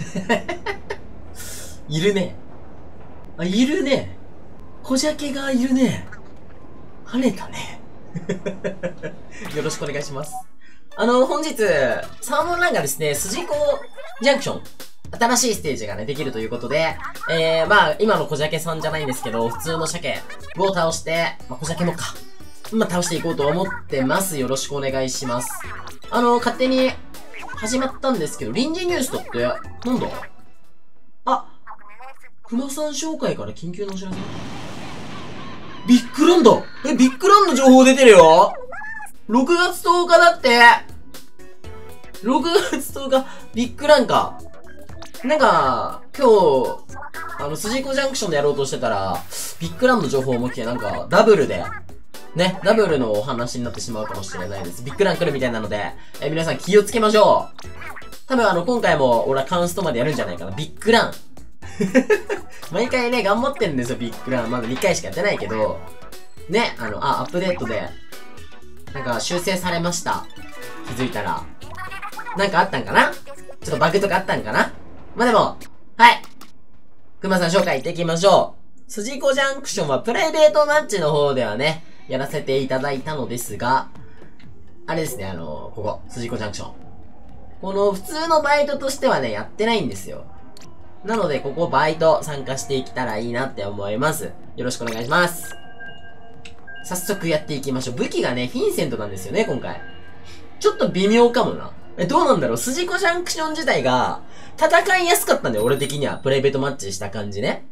いるね。あ、いるね。小鮭がいるね。跳ねたね。よろしくお願いします。あの、本日、サーモンランがですね、筋子ジャンクション、新しいステージがね、できるということで、えー、まあ、今の小鮭さんじゃないんですけど、普通の鮭を倒して、まあ、小鮭もか。まあ、倒していこうと思ってます。よろしくお願いします。あの、勝手に、始まったんですけど、臨時ニュースとって、なんだ？あ、熊さん紹介から緊急のお知らせビッグランドえ、ビッグランド情報出てるよ !6 月10日だって6月10日、ビッグランか。なんか、今日、あの、筋子ジャンクションでやろうとしてたら、ビッグランド情報も来て、なんか、ダブルで、ね、ダブルのお話になってしまうかもしれないです。ビッグラン来るみたいなので、え皆さん気をつけましょう多分あの、今回も俺はカウンストまでやるんじゃないかな。ビッグラン 毎回ね、頑張ってるんですよ、ビッグラン。まだ2回しかやってないけど、ね、あの、あ、アップデートで、なんか修正されました。気づいたら。なんかあったんかな？ちょっとバグとかあったんかな？まあ、でも、はい。くまさん紹介行っていきましょう。筋子ジャンクションはプライベートマッチの方ではね、やらせていただいたのですが、あれですね、あの、ここ、筋子ジャンクション。この普通のバイトとしてはね、やってないんですよ。なので、ここバイト参加していけたらいいなって思います。よろしくお願いします。早速やっていきましょう。武器がね、フィンセントなんですよね、今回。ちょっと微妙かもな。え、どうなんだろう？筋子ジャンクション自体が、戦いやすかったんだよ、俺的には。プライベートマッチした感じね。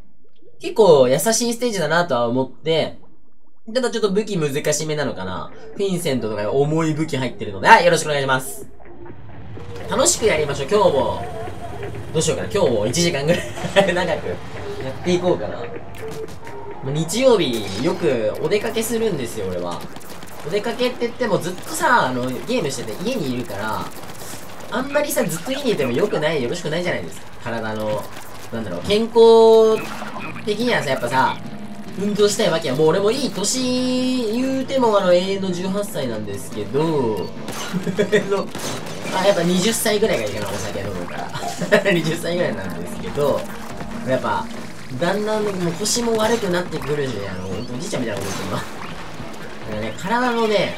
結構優しいステージだなとは思って、ただちょっと武器難しめなのかな。フィンセントとか重い武器入ってるので、はい、よろしくお願いします。楽しくやりましょう、今日も。どうしようかな、今日も1時間ぐらい 長くやっていこうかな。日曜日、よくお出かけするんですよ、俺は。お出かけって言ってもずっとさ、あの、ゲームしてて家にいるから、あんまりさ、ずっと家にいても良くない、よろしくないじゃないですか。体の、なんだろう、健康的にはさ、やっぱさ、運動したいわけや。もう俺もいい年言うてもあの永遠の18歳なんですけど、あ、やっぱ20歳ぐらいがいいかな、お酒飲むから。20歳ぐらいなんですけど、やっぱ、だんだん、もう腰も悪くなってくるし、あの、おじいちゃんみたいなこと言って今。だからね、体のね、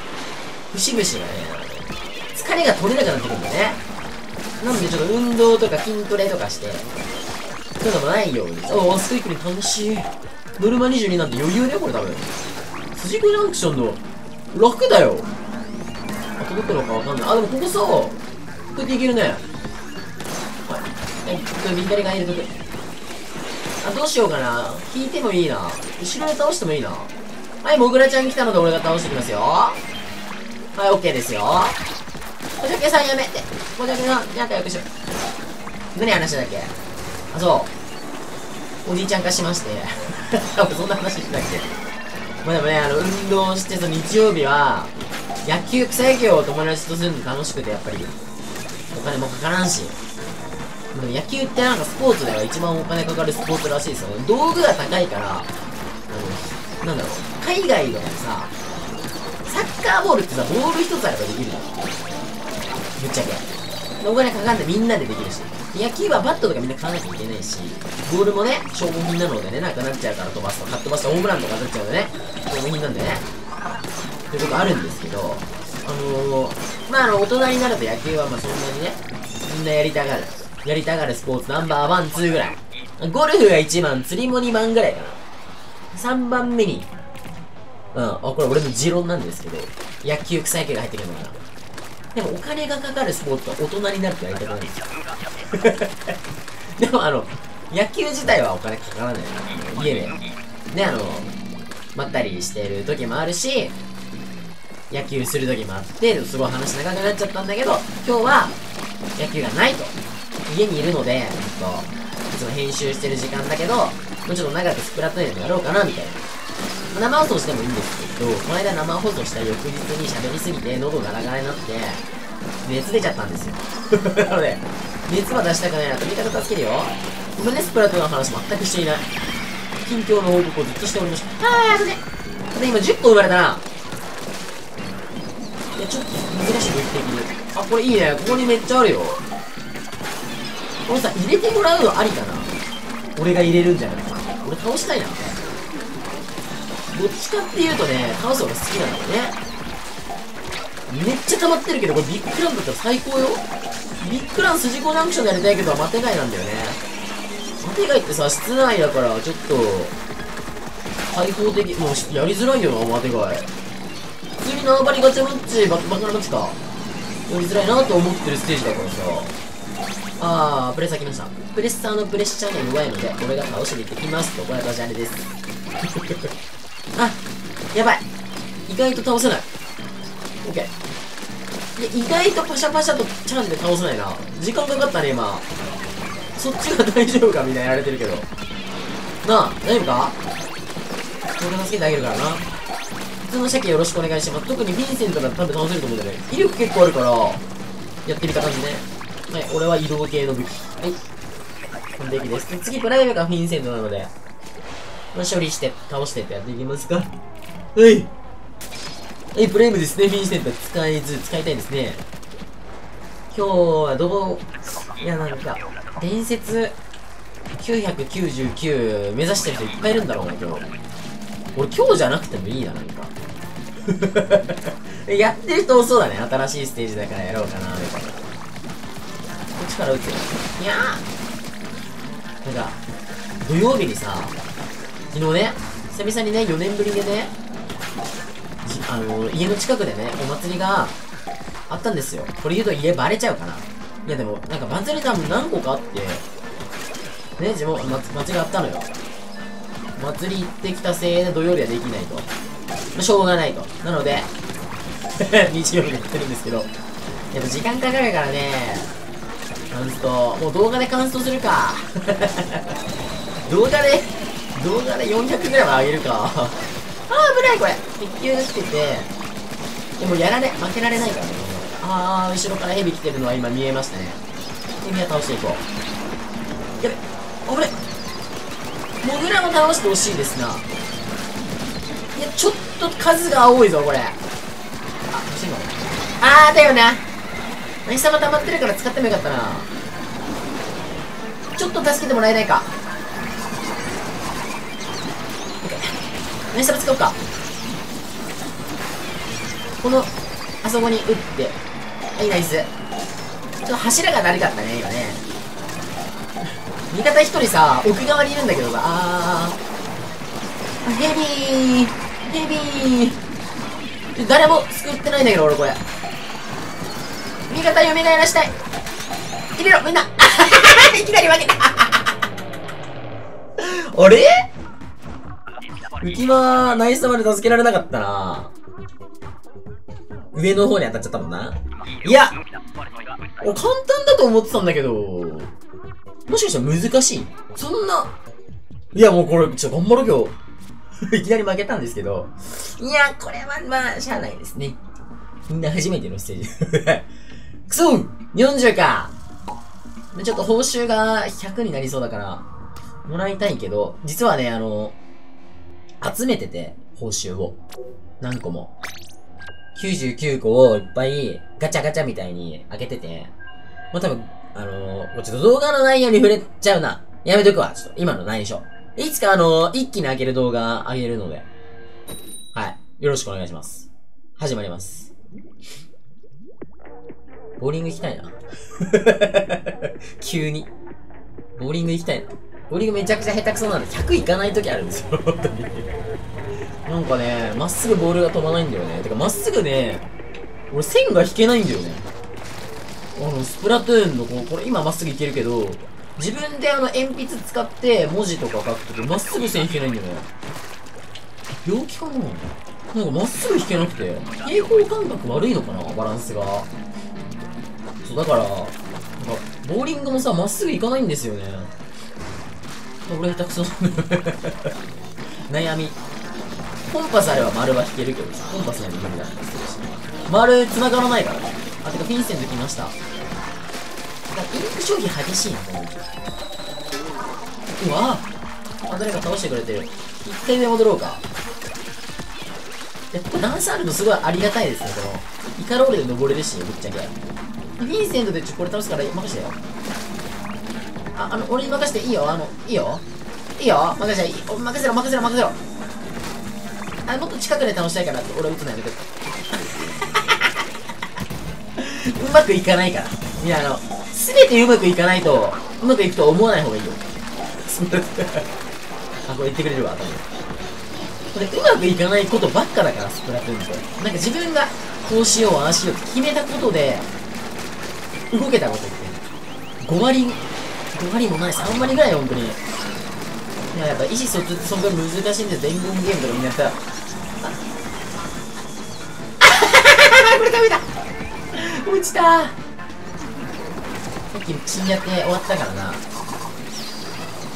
節々がね、疲れが取れなくなってくるんだね。なのでちょっと運動とか筋トレとかして、そういうのもないように。おー、スイックリ楽しい。ノルマ22なんて余裕だよ、これ多分。筋子ジャンクションの、楽だよ。あ、届くのかわかんない。あ、でもここさ、こうやっていけるね。はい。え、左側に入れとく。あ、どうしようかな。引いてもいいな。後ろで倒してもいいな。はい、モグラちゃん来たので俺が倒してきますよ。はい、オッケーですよ。小竹さんやめて。小竹さん、仲良くしよう。何話だっけ？あ、そう。おじいちゃん化しまして。そんな話しなくて。まあでもね、あの、運動して、その日曜日は、野球草野球を友達とするの楽しくて、やっぱり、お金もかからんし。でも野球ってなんかスポーツでは一番お金かかるスポーツらしいですよ。道具が高いから、あの、なんだろう、海外でもさ、サッカーボールってさ、ボール一つあればできるじゃん。ぶっちゃけ。お金かかんでみんなでできるし。野球はバットとかみんな買わなきゃいけないし、ボールもね、消耗品なのでね、なくなっちゃうから飛ばすと、かっ飛ばすとホームランとか当たっちゃうのでね、消耗品なんでね。ということあるんですけど、あのー、まあ、あの、大人になると野球はまあそんなにね、みんなやりたがる。やりたがるスポーツナンバーワン、ツーぐらい。ゴルフが1番、釣りも2番ぐらいかな。3番目に、うん、あ、これ俺の持論なんですけど、野球草野球が入ってくるのかな。でもお金がかかるスポーツは大人になるとやりたくないんですよ。でもあの、野球自体はお金かからない。家で、ね、あの、まったりしてる時もあるし、野球する時もあって、すごい話長くなっちゃったんだけど、今日は野球がないと。家にいるので、ちょっと、いつも編集してる時間だけど、もうちょっと長くスプラトゥーンやろうかな、みたいな。生放送してもいいんですけど、この間生放送した翌日に喋りすぎて喉ガラガラになって、熱出ちゃったんですよ。なので、熱は出したくないなと味方助けるよ。ごめんね、スプラトゥーンの話全くしていない。近況の報告をずっとしておりました。あー、あとね。あと今10個生まれたな。いや、ちょっと難しい武器的に。あ、これいいね。ここにめっちゃあるよ。ここれさ入れてもらうのありかな俺が入れるんじゃなくて俺倒したいなどっちかっていうとね倒す方が好きなんだよね。めっちゃ溜まってるけどこれビッグランだったら最高よ。ビッグラン筋子ジャンクションやりたいけど待てないなんだよね。待てないってさ室内だからちょっと開放的もうやりづらいよな待てがい。普通に縄張りガチャマッチババカなマッチか。やりづらいなと思ってるステージだからさ。あープレッサー来ました。プレッサーのプレッシャーが弱いので俺が倒しに行ってきます。とこれはダジャレです。あやばい。意外と倒せない。OK いや意外とパシャパシャとチャージで倒せないな。時間かかったね今。そっちが大丈夫かみたいなやられてるけど。なあ大丈夫か？俺の助けてあげるからな。普通の鮭よろしくお願いします。特にヴィンセントが多分倒せると思うんだよね。威力結構あるからやってみた感じね。はい俺は移動系の武器。はい。完璧です。で次プライムがヴィンセントなので。まあ処理して倒してってやっていきますか。はい。はいプライムですね。ヴィンセント使えず使いたいですね。今日はどういやなんか伝説999目指してる人いっぱいいるんだろうな今日。俺今日じゃなくてもいいななんか。やってる人多そうだね。新しいステージだからやろうかなみたいな。こっちから撃つよ。いやー。なんか土曜日にさ昨日ね久々にね4年ぶりでねあの家の近くでねお祭りがあったんですよ。これ言うと家バレちゃうかな。いやでもなんか祭り多分何個かあってね地元祭りがあったのよ。祭り行ってきたせいで土曜日はできないと、まあ、しょうがないと。なので 日曜日やってるんですけど。やっぱ時間かかるからね。カンストもう動画でカンストするか。動画で動画で 400g 上げるか。あー危ないこれ。鉄球が来ててでもやられ負けられないからね。あー後ろからヘビ来てるのは今見えましたね。ヘビは倒していこう。やべ危ねモグラも倒してほしいですな。いやちょっと数が多いぞこれ。あ欲しいの？あーだよな。何様溜まってるから使ってもよかったな。ちょっと助けてもらえないか OK 何様使おうか。このあそこに打って。はいナイスちょっと柱がだるかったね今ね。味方一人さ奥側にいるんだけどさ。あー。ヘビー。ヘビー。誰も救ってないんだけど俺これ。味方蘇らしたい。入れろみんな。いきなり負けた。あれ？浮間ナイスまで助けられなかったな。上の方に当たっちゃったもんな。いや俺簡単だと思ってたんだけどもしかしたら難しい。そんないやもうこれちょっと頑張ろう今日。いきなり負けたんですけど。いやこれはまあしゃあないですね。みんな初めてのステージ。くそ !40 か。ちょっと報酬が100になりそうだからもらいたいけど実はねあの集めてて報酬を何個も99個をいっぱいガチャガチャみたいに開けてて、もう多分、あのー、ちょっと動画の内容に触れちゃうな。やめとくわ。ちょっと今の内緒。いつかあのー、一気に開ける動画あげるので。はい。よろしくお願いします。始まります。ボーリング行きたいな。急に。ボーリング行きたいな。ボーリングめちゃくちゃ下手くそなんで、100行かない時あるんですよ。本当に。なんかね、まっすぐボールが飛ばないんだよね。てか、まっすぐね、俺線が引けないんだよね。あの、スプラトゥーンのこう、これ今まっすぐいけるけど、自分であの鉛筆使って文字とか書くときまっすぐ線引けないんだよね。病気かな？なんかまっすぐ引けなくて、平方感覚悪いのかな？バランスが。そう、だから、なんか、ボーリングもさ、まっすぐいかないんですよね。俺下手くそ悩み。コンパスあれば丸は引けるけどさ、コンパスないと無理だったりするし。丸繋がらないからね。あ、てかフィンセント来ました。インク消費激しいな、このうわあ、誰か倒してくれてる。一回上戻ろうか。やっぱ段差あるのすごいありがたいですね、この。イカロールで登れるし、ぶっちゃけ。フィンセントでちょ、これ倒すから任せてよ。ああの俺に任せていいよあのいいよ。いいよ任せ任せろ任せろ任せろ。あもっと近くで倒したいからって俺は撃つのやめて うまくいかないから。いやあの全てうまくいかないとうまくいくと思わない方がいいよ。あこれ言ってくれるわ多分これうまくいかないことばっかだからスプラトゥーンって。なんか自分がこうしようああしようって決めたことで動けたことって。5割5割もない3割ぐらい本当に。いややっぱ意思疎通ってそんな難しいんで伝言ゲームとかみんなやった。ら あこれダメだ。落ちた。さっき死んじゃって終わったからな。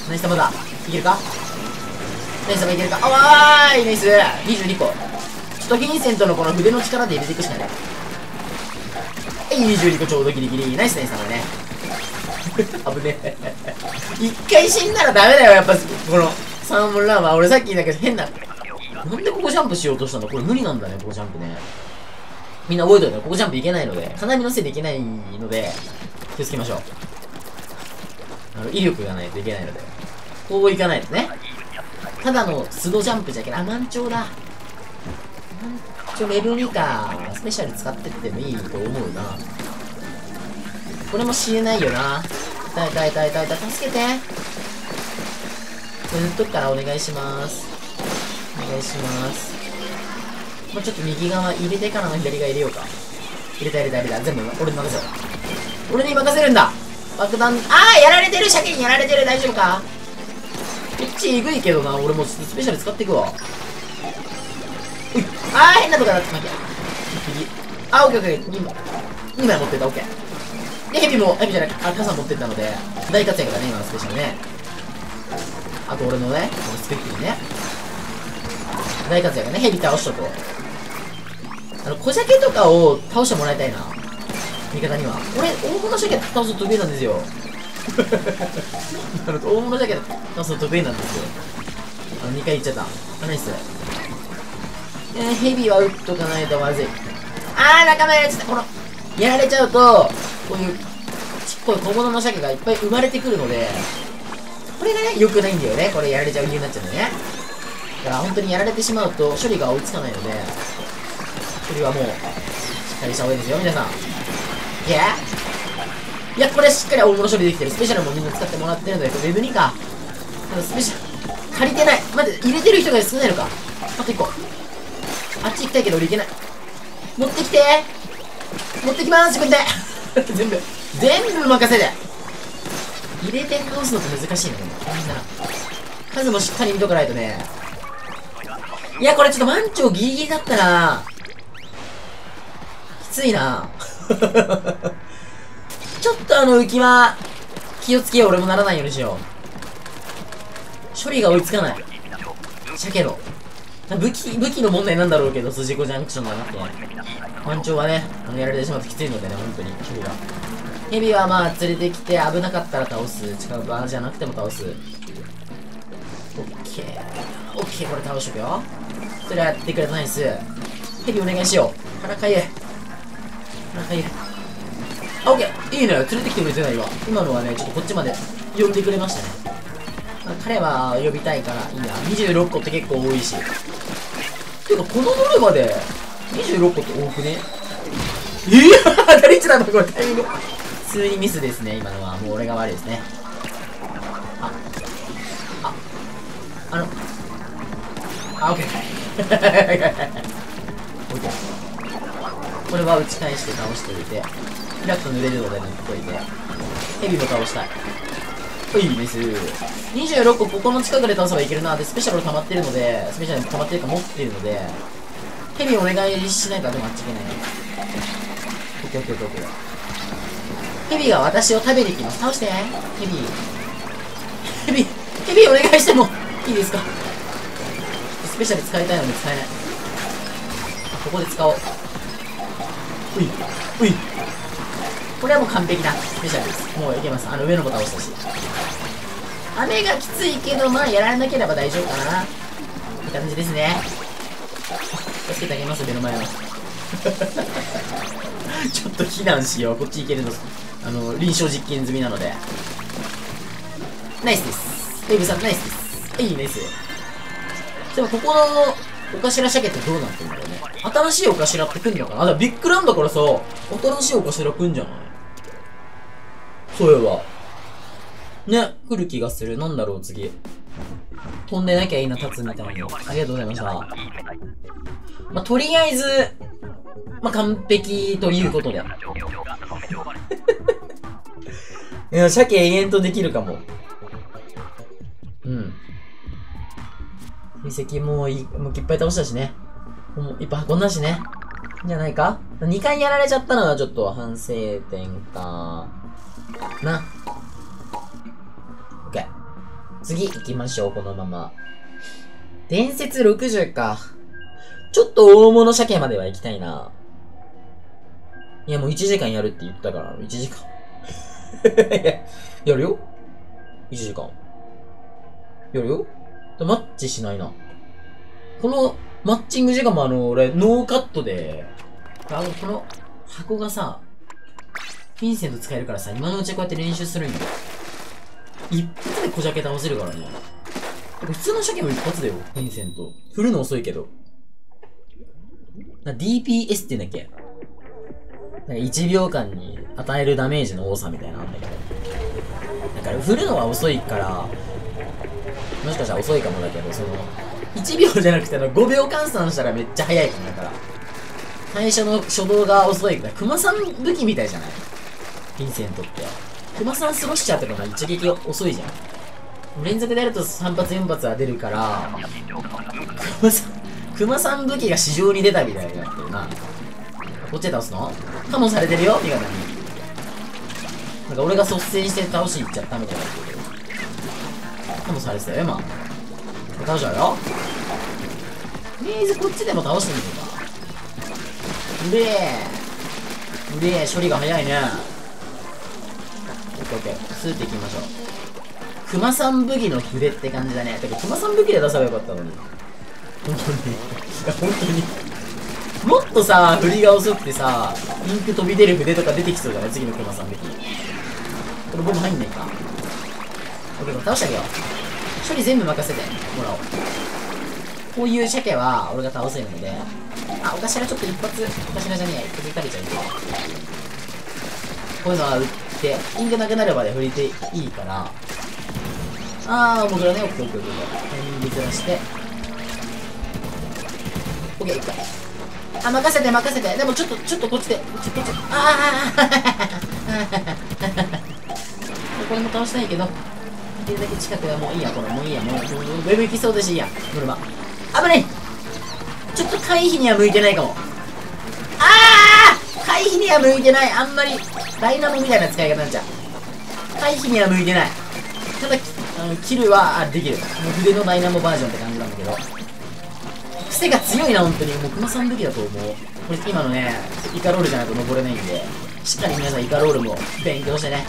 ナイス玉だ。いけるか？ナイス玉いけるか？あわーい！ナイス。22個。ちょっとヴィンセントのこの筆の力で入れていくしかない。はい22個ちょうどギリギリ。ナイスナイス玉ね。危ねえ。一回死んだらダメだよやっぱこのサーモンラーマー俺さっきだけど変な。なんでここジャンプしようとしたんだ？これ無理なんだねここジャンプね。みんな覚えておいてここジャンプいけないので。金網のせいでいけないので。気をつけましょう。あの威力がないといけないので。こういかないとね。ただのスドジャンプじゃけどあ満潮だ。満潮レベル2かスペシャル使ってってもいいと思うな。これも死ねないよな。痛い痛い痛い痛い痛い助けて。これ塗っとくからお願いします。お願いします。もうちょっと右側入れてからの左側入れようか。入れた入れた入れた全部俺に任せろ。俺に任せるんだ。爆弾。ああやられてる。鮭にやられてる。大丈夫か。こっちえぐいけどな。俺もスペシャル使っていくわ。うい。ああ変なとこだって負け右。あオッケーオッケー。2枚。2枚持ってた。オッケー。でヘビもヘビじゃないあ傘持ってったので大活躍だね今のスペシャルね。あと俺のねこのスペックにね。大活躍ね。ヘビ倒しとこう。あの小鮭とかを倒してもらいたいな。味方には。俺 大物鮭倒すの得意なんですよ。あの大物鮭倒すの得意なんですよ。あの2回言っちゃった。あナイス。えー、ヘビは撃っとかないとまずい。あー仲間やられちゃった。このやられちゃうとこういうちっこい小物の鮭がいっぱい生まれてくるのでこれがね良くないんだよね。これやられちゃう理由になっちゃうんだよね。だから本当にやられてしまうと処理が追いつかないので処理はもうしっかりした方がいいですよ。皆さん。いや。いやこれしっかり大物処理できてる。スペシャルもみんな使ってもらってるのでこれウェブ2か。ただスペシャル足りてない。待って入れてる人が少ないのか。あと1個あっち行きたいけど俺行けない。持ってきて。持ってきます自分で。全部。全部任せて入れて倒すのって難しいね。でも大変だな。数もしっかり見とかないとね。いやこれちょっと満潮ギリギリだったなきついな。ちょっとあの浮き輪気をつけよう。俺もならないようにしよう。処理が追いつかない。鮭の武器武器の問題なんだろうけど筋子ジャンクションだなって満潮はねあのやられてしまうときついのでね本当に。処理がヘビはまあ連れてきて危なかったら倒す。近くじゃなくても倒す。オッケー。オッケーこれ倒しとくよ。それやってくれたナイス。ヘビお願いしよう。腹かゆい腹かゆいあオッケー。いいね。連れてきてくれてないわ。今のはねちょっとこっちまで呼んでくれましたね。まあ、彼は呼びたいからいいな26個って結構多いし。てかこのノルマで26個って多くね？え？ー、当たり値なんだこれタイミング。普通にミスですね今のは。もう俺が悪いですね。あああのあオッケー。オッケー。これは打ち返して倒しておいてフラット濡れるので塗っといてヘビも倒したいいいです。26個ここの近くで倒せばいけるなでスペシャル溜まってるのでスペシャル溜まってるか持ってるのでヘビお願いしないとでもあっちいけない。オッケーオッケーオッケーヘビが私を食べに行きます。倒して。ヘビ。ヘビ。ヘビお願いしてもいいですか？スペシャル使いたいので使えない。ここで使おう。うい。うい。これはもう完璧なスペシャルです。もういけます。あの上のボタン押したし雨がきついけどまあやられなければ大丈夫かな。って感じですね。助けてあげます目の前の ちょっと避難しよう。こっち行けるの。あの臨床実験済みなので。ナイスです。エイブさんナイスです。いいナイス。でもここのお頭鮭ってどうなってんだろうね。新しいお頭って来んのかな。あ、だからビッグランだからさ新しいお頭来んじゃない？そういえば。ね、来る気がする。なんだろう、次。飛んでなきゃいいな、立つみたいに。ありがとうございました。まあ、とりあえず、まあ、完璧ということで。いや、鮭永遠とできるかも。うん。遺跡もいもういっぱい倒したしね。もういっぱい運んだしね。じゃないか ?2 回やられちゃったのはちょっと反省点か。な。次行きましょう、このまま。伝説60か。ちょっと大物鮭までは行きたいな。いや、もう1時間やるって言ったから、1時間。やるよ ?1 時間。やるよマッチしないな。このマッチング時間もあの、俺、ノーカットで、あの、この箱がさ、フィンセント使えるからさ、今のうちはこうやって練習するんよ。一発で小鮭倒せるからね。普通の鮭も一発だよ、フィンセント。振るの遅いけど。DPS って言うんだっけ？なんか1秒間に与えるダメージの多さみたいなのあんだけど。だから振るのは遅いから、もしかしたら遅いかもだけど、その、1秒じゃなくての5秒換算したらめっちゃ速いかもだから。最初の初動が遅いから、熊さん武器みたいじゃない？ヴィンセントって。熊さん過ごしちゃったから一撃遅いじゃん。連続でやると3発4発は出るから、熊さん、熊さん武器が市場に出たみたいになってるな。こっちで倒すの？カモされてるよ味方に。なんか俺が率先して倒しに行っちゃったみたいなカモされてたよ、今。倒しちゃうよ。とりあえずこっちでも倒してみるか。うれえ。うれえ、処理が早いね。オッケーオッケー。スーっていきましょう。熊さん武器の筆って感じだね。てか、熊さん武器で出せばよかったのに。本当に。いや、本当に。もっとさ、振りが遅くてさ、インク飛び出る筆とか出てきそうじゃない？次の熊さん的に。これボム入んないか。オッケー、倒してあげよう。処理全部任せてもらおう。こういう鮭は俺が倒せるので、あ、お頭ちょっと一発、お頭じゃねえや、一発撃たれちゃうけど。こういうのはて、インクなくなるまで振りていいから、あー、僕らね、オッケーオッケーオッケー。点ずらして、オッケー、一回。あ、任せて任せて。でもちょっと、ちょっとこっちで。ちょっとこっち。ああ これも倒したいけど、できるだけ近くはもういいや、これ。もういいや、もう、ウェブ行きそうだしいいや、ノルマ。危ないちょっと回避には向いてないかも。回避には向いてない。あんまり、ダイナモみたいな使い方なっちゃ。回避には向いてない。ただ、あの、キルは、あ、できる。もう筆のダイナモバージョンって感じなんだけど。癖が強いな、本当に。もう熊さん武器だと思う。これ今のね、イカロールじゃないと登れないんで、しっかり皆さんイカロールも勉強してね、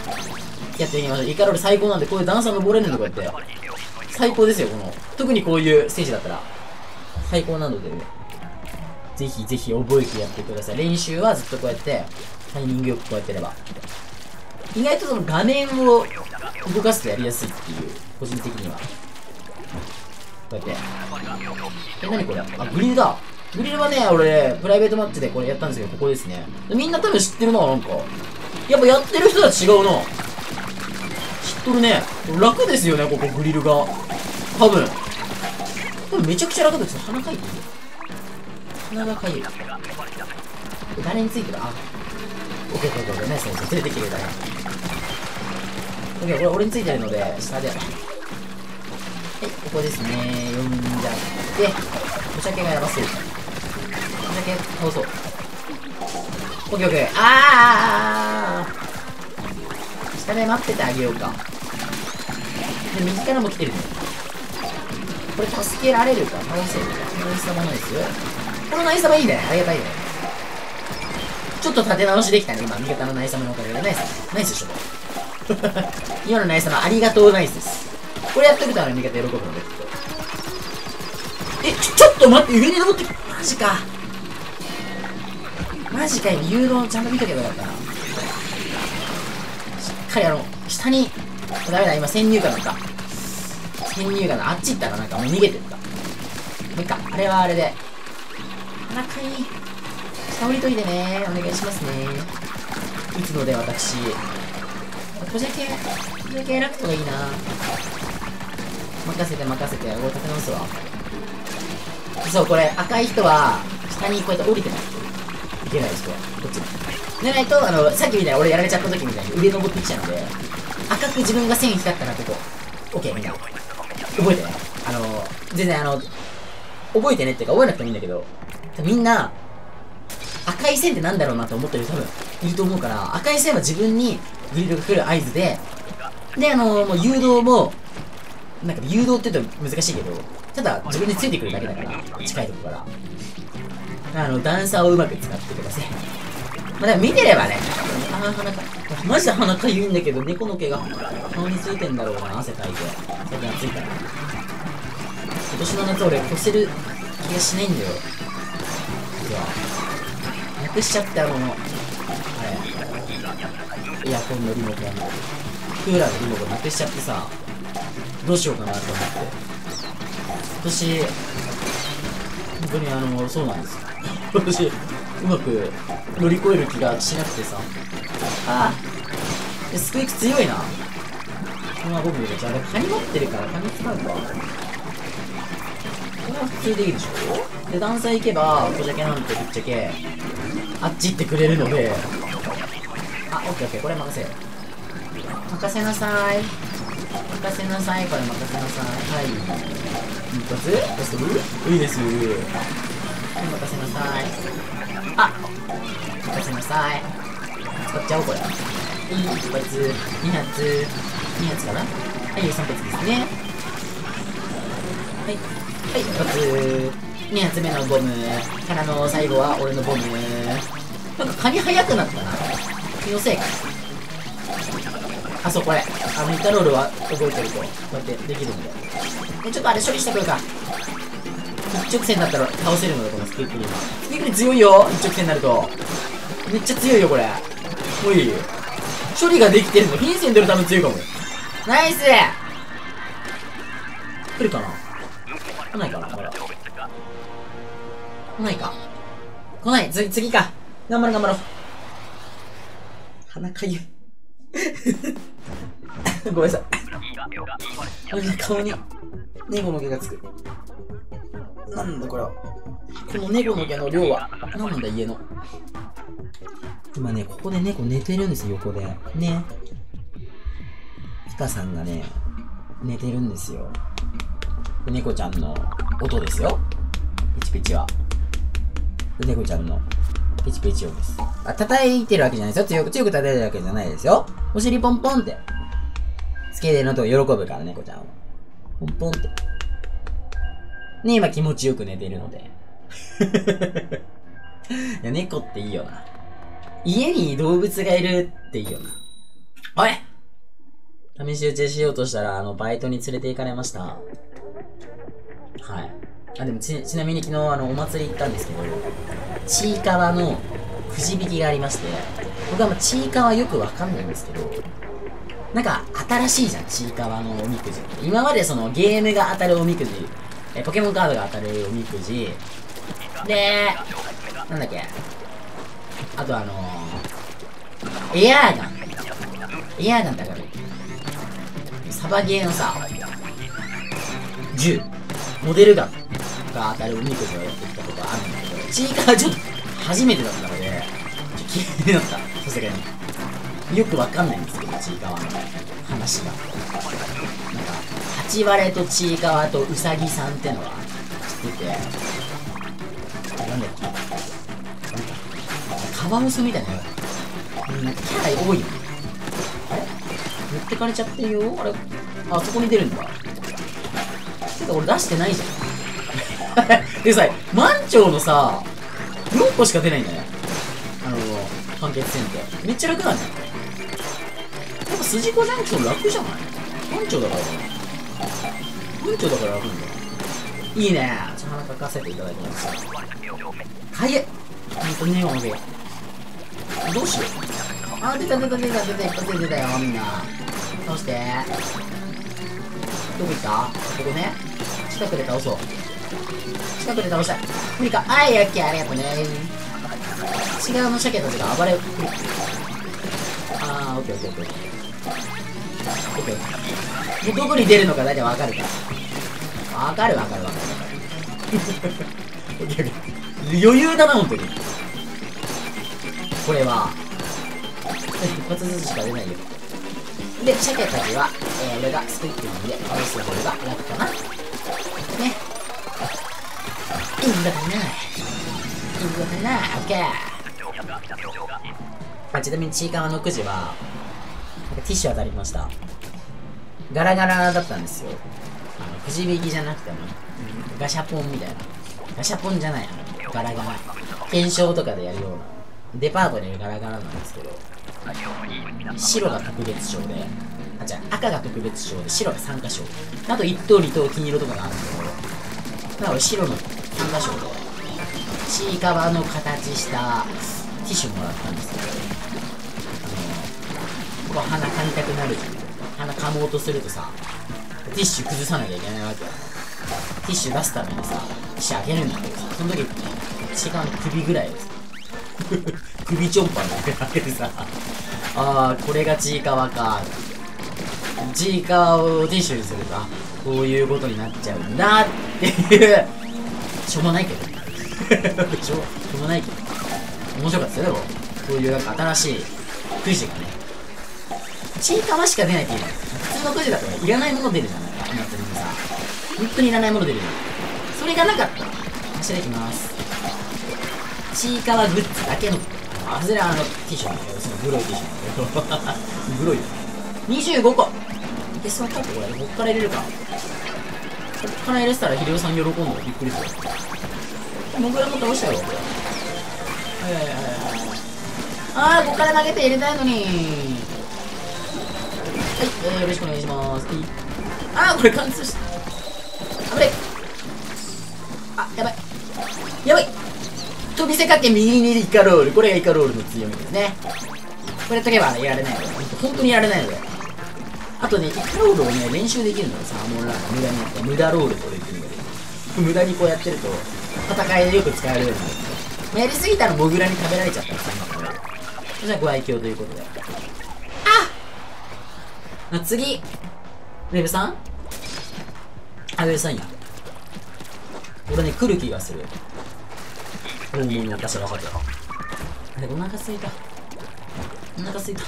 やっていきましょう。イカロール最高なんで、こういう段差登れるのこうやって。最高ですよ、この。特にこういうステージだったら。最高なので、ね、ぜひぜひ覚えてやってください。練習はずっとこうやって、タイミングよくこうやってれば。意外とその画面を動かすとやりやすいっていう、個人的には。こうやって。え、なにこれ？あ、グリルだ。グリルはね、俺、プライベートマッチでこれやったんですけど、ここですね。みんな多分知ってるな、なんか。やっぱやってる人は違うな。知っとるね。楽ですよね、ここグリルが。多分。多分めちゃくちゃ楽ですよ。鼻かいてる。鼻がかゆい。誰についてる？あ、オッケーオッケーオッケー。ナイスナイス。連れてきてくれたね。オッケー、これ俺についてるので、下で。はい、ここですね。読んじゃって、お酒がやばそう。お酒倒そう。オッケーオッケー。あー下で待っててあげようか。で、右からも来てるね。これ助けられるか？倒せるか？ナイス玉ナイスこのナイス玉いいね。ありがたいね。ちょっと立て直しできたね、今。味方のナイス玉のおかげで。ナイス。ナイスでしょ。今のナイス玉ありがとうナイスです。これやってるから味方喜ぶので、え、ちょ、ちょっと待って、上に登ってマジか。マジかよ、誘導ちゃんと見とけばよかったな。しっかりあの、下に、ダメだ、今先入観だった。編入があっち行ったらなんかもう逃げてったもういいかあれはあれで仲いい。下降りとい。てねお願いしますね。いつので私。小じゃけ小じゃけラクトがいいな。任せて任せて。俺立て直すわ。そうこれ赤い人は下にこうやって降りてないといけないですこれこっちにでないとあのさっきみたいに俺やられちゃった時みたいに上登ってきちゃうので赤く自分が線光ったらここ。OK みんな覚えてねあの全然あの覚えてねっていうか覚えなくてもいいんだけど。みんな赤い線ってなんだろうなと思ってる人多分いると思うから赤い線は自分にグリルが来る合図でであのもう誘導もなんか誘導って言うと難しいけどただ自分についてくるだけだから近いとこから。あの段差をうまく使ってください。まあでも見てればねあ鼻かマジで鼻かゆいんだけど猫の毛が顔についてんだろうな汗かいて最近暑いから。今年の夏俺越せる気がしないんだよ。なくしちゃったもの。あれエアコンのリモコンクーラーのリモコンなくしちゃってさどうしようかなと思って。今年本当にあのそうなんですよ。今年うまく乗り越える気がしなくてさ。ああスクイック強いな。まあ僕じゃあれカニ持ってるからカニ使うか。これは普通でいいでしょ？で段差行けば小鮭なんてぶっちゃけあっち行ってくれるので。あオッケーオッケーこれ任せよ任せなさい。任せなさい。これ任せなさい。はい。一発？ラストいいです。はい任せなさい。あ任せなさい。使っちゃおうこれ。一発。二発。二発かな？はい三発ですね。はい。はい一発二発目のボムからの最後は俺のボムなんかカニ速くなったな気のせいかあ、そう、これ。あの、イタロールは覚えてると、こうやってできるんで。で、ちょっとあれ処理してくるか。一直線だったら倒せるので、このスクイックリン。スクイックリン強いよ一直線になると。めっちゃ強いよ、これ。おい。処理ができてるの。品線出る多分強いかも。ナイス来るかな？来ないか？来ない。次、次か。頑張ろう頑張ろう。鼻かゆ。ごめんなさい。顔に猫の毛がつく。なんだこれは。この猫の毛の量は、なんだ家の。今ね、ここで猫寝てるんですよ、横で。ね。ヒカさんがね、寝てるんですよ。猫ちゃんの音ですよ。ピチピチは。猫ちゃんのピチピチ音です。あ、叩いてるわけじゃないですよ。強く、強く叩いてるわけじゃないですよ。お尻ポンポンって。つけてるのと喜ぶから、猫ちゃんは。ポンポンって。ね今気持ちよく寝てるので。いや、猫っていいよな。家に動物がいるっていいよな。おい試し打ちしようとしたら、あの、バイトに連れて行かれました。はい。あ、でもち、ちなみに昨日、あの、お祭り行ったんですけど、ちいかわのくじ引きがありまして、僕はもうちいかわよくわかんないんですけど、なんか、新しいじゃん、ちいかわのおみくじ。今までその、ゲームが当たるおみくじ、え、ポケモンカードが当たるおみくじ、で、なんだっけ、あとあのー、エアーガン。エアーガンだから、サバゲーのさ、銃、モデルガン。が当たるおみくじをやってきたことあるんだけど、ちいかわちょっと初めてだったので、ちょっと気になった、さすがに。よくわかんないんですけど、ちいかわの話が。なんか、八割とちいかわとうさぎさんってのは知ってて、なんだっけなんか、カワウソみたいな、なんかキャラ多いよ。持ってかれちゃってるよあれあ、そこに出るんだ。てか俺出してないじゃん。でさ、満潮のさ、4個しか出ないんだよ。あの、完結戦って。めっちゃ楽なんだよ。やっぱ筋子ジャンクション楽じゃない？満潮だからかな。満潮だから楽なんだよ。いいねちょっと鼻かせていただきます。かゆいほんとね、おげ。どうしよう。あ、出た出た出た出た出た出たよ、みんな。そして、どこ行った？ここね。近くで倒そう。近くで倒したい。無理か。はい、オッケー、ありがとうね。違うの鮭たちが暴れる。あー、オッケーオッケーオッケー。オッケーオッケー。どこに出るのか大体わかるから。わかるわかるわかる。オッケーオッケー。余裕だな、ほんとに。これは、一発ずつしか出ないよ。で、鮭たちは、えー、俺がスクイックなんで、倒す方が楽かな。ね。いいんだかな。いいんだかな。オッケー。あちなみにちいかわのくじは、ティッシュ当たりました。ガラガラだったんですよ。あの、くじ引きじゃなくても、ガシャポンみたいな。ガシャポンじゃない、あの、ガラガラ。検証とかでやるような。デパートにいるガラガラなんですけど、白が特別賞で、あ、じゃあ赤が特別賞で、白が参加賞。あと1等、2等、金色とかがあるんだけど、だから白の参加賞で、ちいかわの形したティッシュもらったんですけど、あの、こう鼻かみたくなるじゃん。鼻かもうとするとさ、ティッシュ崩さなきゃいけないわけよ。ティッシュ出すためにさ、ティッシュあげるんだけど、その時、ちいかわの首ぐらいです。首ちょんぱになってるわけでさ。ああ、これがちいかわか。ちいかわをティッシュにすると、こういうことになっちゃうんだっていう、しょうもないけど。しょうもないけど。面白かったよ、でも。こういうなんか新しいくじがね。ちいかわしか出ないっていうの普通のくじだとね、いらないもの出るじゃない今ってさ。本当にいらないもの出るじゃん。それがなかった。走れてきます。ちいかわグッズだけの、あ、それはあの、ティッシュなんだけど、そのグロいティッシュなんだけど、グロいよ。25個いけそうかってこれ、こっから入れるか。こっから入れてたら、ヒデオさん喜んでびっくりする。モグラも倒したよ。はいはいはいはい。あー、こっから投げて入れたいのに。はい、えー、よろしくお願いします。あー、これ貫通した。危ない。あ、やばい。やばいと見せかけ右にイカロール。これがイカロールの強みですね。これとけばやれないので。本当にやれないので。あとね、イカロールをね、練習できるのよ、サーモンラーメン。無駄にやって。無駄ロールと言ってるんだけど。無駄にこうやってると、戦いでよく使えるようになる。まあ、やりすぎたらモグラに食べられちゃったりするんだから。そしたらご愛嬌ということで。あ次、ウェブさん？あ、ウェブさんや。俺ね、来る気がする。うんうん私分かったあれお腹すいたお腹すいた。あ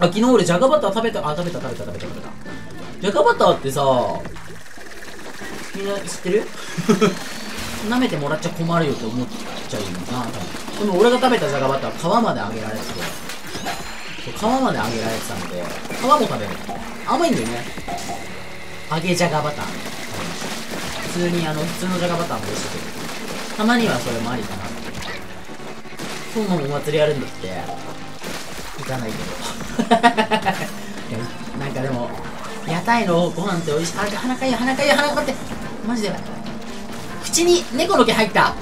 昨日俺じゃがバター食べた。あ食べた食べた食べた食べた。じゃがバターってさみんな知ってる？舐めてもらっちゃ困るよって思っちゃうよなでも俺が食べたじゃがバター皮まで揚げられてて。皮まで揚げられてたので皮も食べる甘いんだよね。揚げじゃがバター普通にあの普通のじゃがバターも美味しいけど。たまにはそれもありかな。今度もお祭りやるんだって。行かないけど。なんかでも屋台のご飯って美味しい。あ鼻かゆい鼻かゆい鼻かって。マジで。口に猫の毛入った。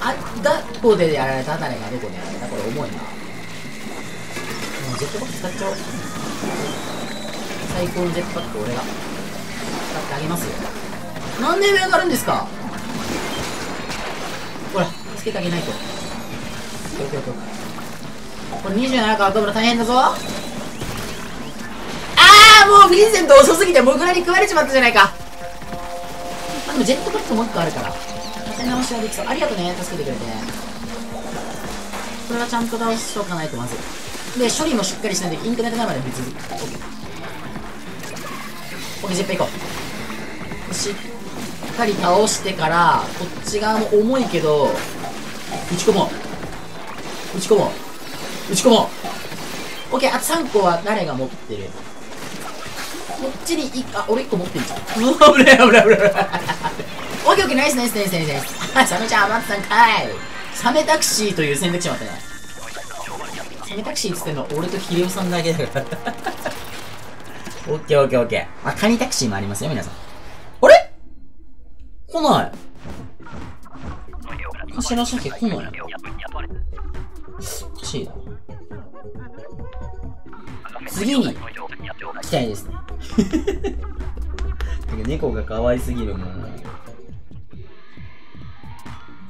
あだっこでやられた誰がどこでやられたこれ重いな。もうジェットパック使っちゃおう。最高のジェットパック俺が。使ってあげますよ。なんで上上がるんですか？ほら、つけてあげないと。これ27個運ぶの大変だぞ。あーもうヴィンセント遅すぎてモグラに食われちまったじゃないか。あ、でもジェットパックもう一個あるから。立て直しはできそう。ありがとうね、助けてくれて。これはちゃんと倒しておかないとまずい。で、処理もしっかりしないとインクネットなまで別に。オッケー。オッケー、ジェット行こう。しっかり倒してからこっち側も重いけど打ち込もう打ち込もう。打ち込もう。OK あと3個は誰が持ってる？こっちにいあ俺1個持ってるじゃん。うわ危ない危ない危ない。OKOK ナイスナイスナイスナイスナイス。あサメちゃん余ってたんかい。サメタクシーという選択肢もあったね。サメタクシーっつってんの俺とヒレオさんだけだからオッケーオッケーオッケー。あカニタクシーもありますよ皆さん。来ない。頭鮭来ない。おかしいな。次に、期待ですね。猫が可愛すぎるもん。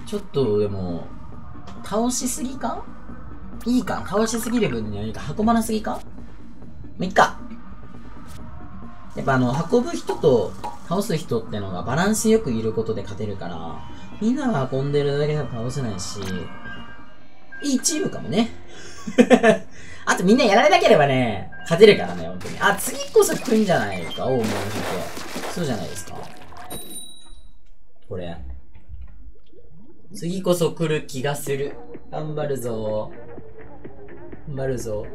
ちょっとでも、倒しすぎか？いいか？倒しすぎる分にはいいか運ばなすぎか？まあ、いっか。やっぱあの、運ぶ人と倒す人ってのがバランスよくいることで勝てるから、みんなが運んでるだけでは倒せないし、いいチームかもね。あとみんなやられなければね、勝てるからね、本当に。あ、次こそ来るんじゃないか、大物見て。そうじゃないですか。これ。次こそ来る気がする。頑張るぞ。頑張るぞ。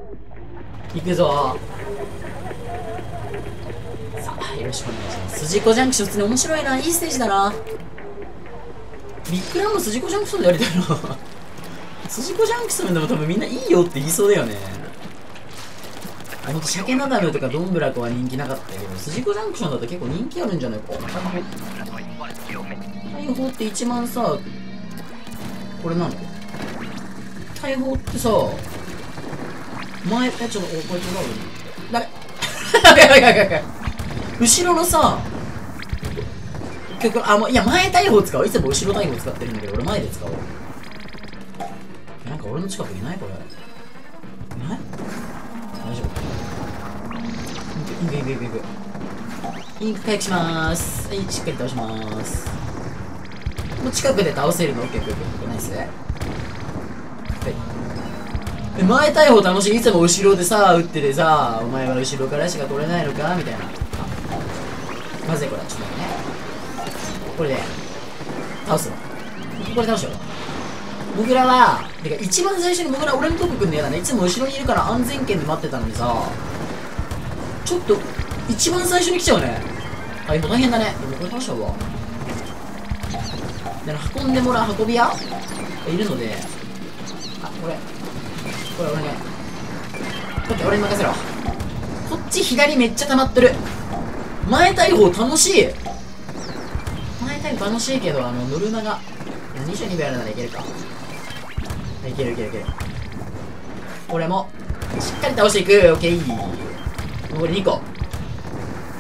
行くぞ。さあ、よろしくお願いします。筋子ジャンクションって面白いな。いいステージだな。ビッグランも筋子ジャンクションでやりたいな。筋子ジャンクションでも多分みんないいよって言いそうだよね。あ、ほんと、鮭ナダルとかドンブラコは人気なかったけど、筋子ジャンクションだと結構人気あるんじゃないか。大砲って一番さ、これなの？大砲ってさ、前、え、ちょっと、お、これ違うだれやばいやばいやばい後ろのさ、結局、あ、もう、いや、前大砲使う。いつも後ろ大砲使ってるんだけど、俺前で使おう。なんか俺の近くいないこれ。いない？大丈夫インク、インク、インク、インク。インク回復しまーす。はい、しっかり倒しまーす。もう近くで倒せるの？オッケーオッケーオッケー。ナイス。はい。前逮捕楽しい？いつも後ろでさ、撃っててさ、お前は後ろからしか取れないのか？みたいな。まずいこれ。ちょっと待ってね。これで、倒すの。これ倒しよう。モグラは、てか一番最初にモグラ俺のとこくんのやだね。いつも後ろにいるから安全圏で待ってたのにさ、ちょっと、一番最初に来ちゃうね。はい、大変だね。でもこれ倒しちゃうわ。で運んでもらう運び屋？いるので、あ、これ、これ俺ね、こっち俺に任せろ。こっち左めっちゃ溜まってる。前大砲楽しい前大砲楽しいけど、あの、ノルマが、22秒あるならいけるか。いけるいけるいける。これも、しっかり倒していく。オッケー。残り2個。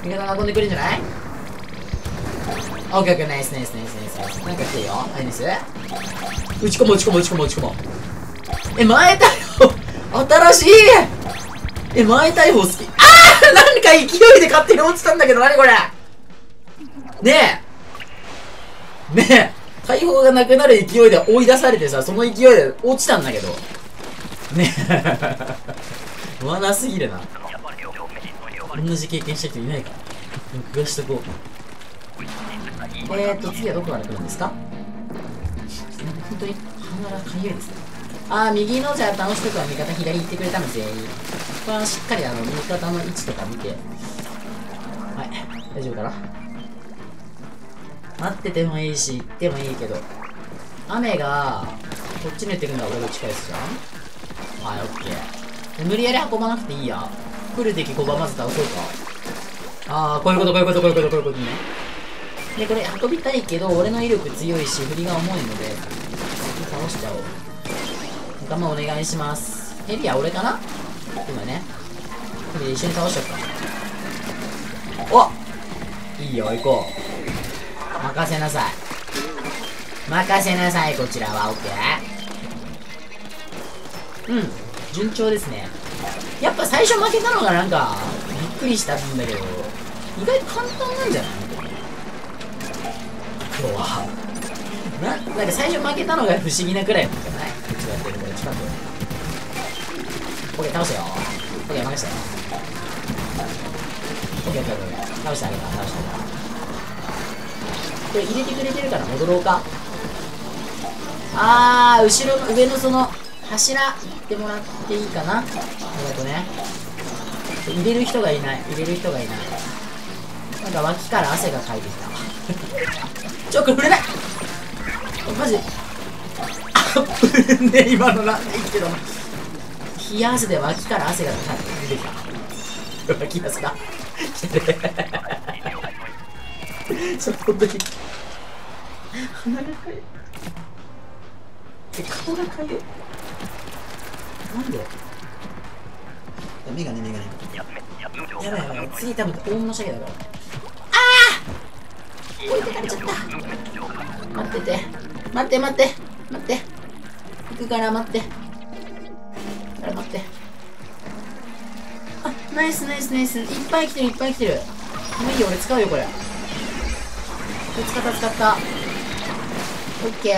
味方が運んでくるんじゃない？オッケーオッケーナイスナイスナイスナイス。なんか来てるよ。ナイス。打ち込もう打ち込もう打ち込もう打ち込もう。え前逮捕新しい。え前逮捕好き。ああなんか勢いで勝手に落ちたんだけど何これ。ねえ。ねえ。逮捕がなくなる勢いで追い出されてさその勢いで落ちたんだけどねえ 罠すぎるな同じ経験した人いないから僕がしとこうえーと、次はどこから来るんですか？本当に鼻がかゆいですね。あー、右のじゃあ倒しとくは味方左行ってくれたの全員。これはしっかりあの、味方の位置とか見て。はい。大丈夫かな？待っててもいいし、行ってもいいけど。雨が、こっちに行ってくるのは俺の近いですじゃんはい、オッケー。無理やり運ばなくていいや。来る敵5番まず倒そうか。あー、こういうこと、こういうこと、こういうこと、こういうことね。で、これ運びたいけど、俺の威力強いし、振りが重いので、倒しちゃおう。仲間お願いします。エリア俺かな？今ね。これ一緒に倒しちゃおうか。おいいよ、行こう。任せなさい。任せなさい、こちらは。オッケーうん。順調ですね。やっぱ最初負けたのがなんか、びっくりしたんだけど、意外と簡単なんじゃない？今日はななんか最初負けたのが不思議なくらいじゃない？こっちやってるこれ近くオッケー倒したよオッケー任したよオッケーオッケー倒してあげた倒してあげたこれ入れてくれてるから戻ろうか。あー後ろの上のその柱行ってもらっていいかな。ありがとね。入れる人がいない。入れる人がいない。なんか脇から汗がかいてきたわ。ちょ、これ触れない。マジ。あ、触れね今のなんでいいけど冷や汗で脇から汗が出てきた。脇汗が。ちょ、本当に鼻がかゆえ、顔がかゆなんで？メガネメガネやばいやばい次多分大物鮭だから。ああ置いてかれちゃった。待ってて。待って待って。待って。行くから待って。から待って。あナイスナイスナイス。いっぱい来てるいっぱい来てる。もういいよ俺使うよこれこれ使った使った。オッケー。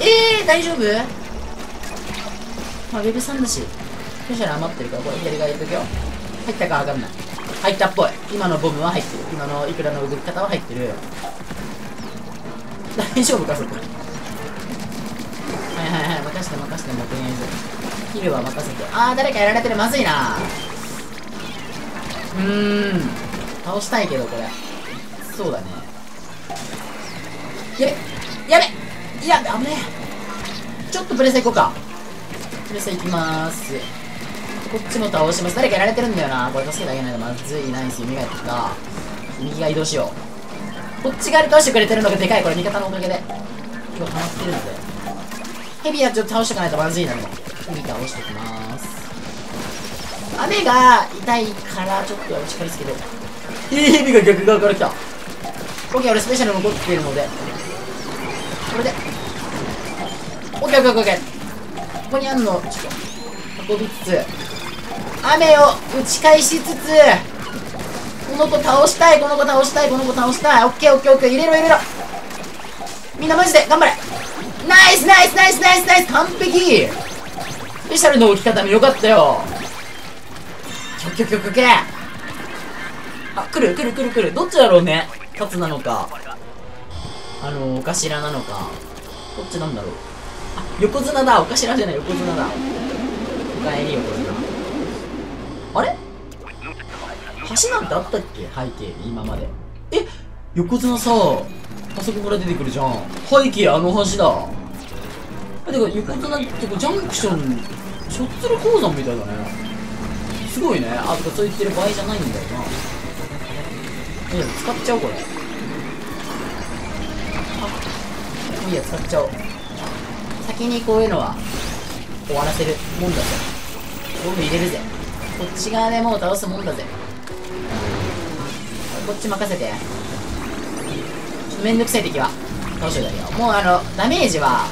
えー、大丈夫？まあウェブさんだしそしたら余ってるからこれ左側行っとくよ。入ったか？わかんない。入ったっぽい。今のボムは入ってる。今のいくらの動き方は入ってる大丈夫か？そこ。はいはいはい。任して任してもうとりあえず。ヒルは任せて。あー誰かやられてる。まずいな。うーん。倒したいけどこれ。そうだね。やべやべいやダメ。ちょっとプレス行こうか。プレス行きまーす。こっちも倒します。誰かやられてるんだよな。これ助けてあげないとまずい。ナイス。蘇ってきた。右側移動しよう。こっち側で倒してくれてるのがでかい。これ味方のおかげで。結構溜まってるので。ヘビはちょっと倒しておかないとまずいなの。ヘビ倒していきます。雨が痛いからちょっとしっかりつけて。えー、ヘビが逆側から来た。オッケー俺スペシャル残っているので。これで。オッケーオッケーオッケーここにあんのちょっと運びつつ。雨を打ち返しつつ。この子倒したいこの子倒したいこの子倒したい。オッケーオッケーオッケー入れろ入れろ。みんなマジで頑張れ。ナイスナイスナイスナイスナイス。完璧。スペシャルの置き方も良かったよ。キョキョキョキョキョあ来る来る来る来る。どっちだろうね。勝つなのかあのお頭なのかどっちなんだろう。あ横綱だ。お頭じゃない横綱だ。おかえり横綱。あれ？橋なんてあったっけ？背景に今まで。え横綱さあそこから出てくるじゃん。背景あの橋だ。えてか横綱ってかジャンクションしょっつる鉱山みたいだね。すごいね。あとかそう言ってる場合じゃないんだよな。いや使っちゃおうこれ。あもういいや使っちゃおう。先にこういうのは終わらせるもんだぜ。ボム入れるぜ。こっち側でもう倒すもんだぜ。こっち任せて。ちょっとめんどくさい敵は倒してだけよもうあのダメージは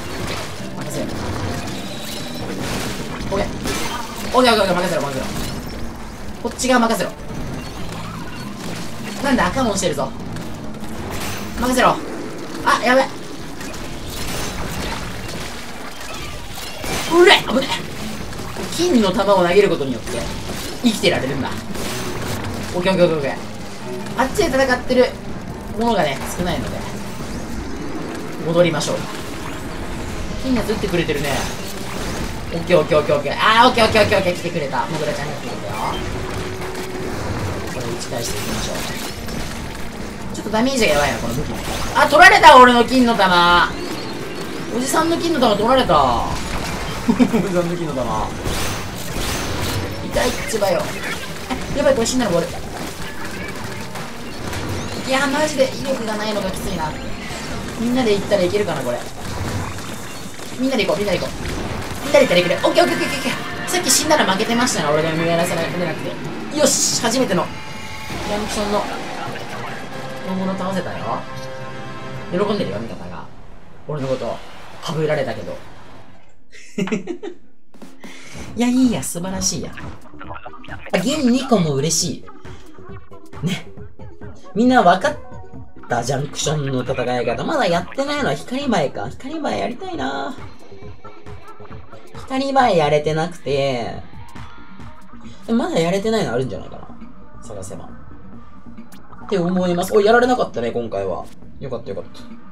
任せるオッケー。オッケーオッケーオッケー任せろ任せろ。こっち側任せろ。なんだ赤もしてるぞ。任せろ。あやべ。うれ危ね金の玉を投げることによって生きてられるんだ。オッケーオッケーオッケーあっちで戦ってるものがね少ないので戻りましょう。金のやつ撃ってくれてるね。オッケーオッケーオッケーオッケー。あーオッケーオッケーオッケーオッケー。来てくれた。モグラちゃんが来てくれたよ。返していきましょう。ちょっとダメージがやばいなこの武器。あ取られた俺の金の玉。おじさんの金の玉取られた。おじさんの金の玉。痛いっちばよ。あやばいこれ死んだら終わるいやマジで威力がないのがきついな。みんなで行ったらいけるかなこれ。みんなで行こうみんなで行こう。みんなで行ったらいける。オッケーオッケーオッケーオッケーさっき死んだら負けてましたな俺がやらせなくて。よし初めてのヤンクションの。本物倒せたよ。喜んでるよ味方が俺のことかぶられたけど。いやいいや素晴らしいや。あ銀2個も嬉しい。ね。みんな分かったジャンクションの戦い方。まだやってないのは光前か。光前やりたいな。光前やれてなくて、まだやれてないのあるんじゃないかな。探せば。って思います。お、やられなかったね、今回は。よかったよかった。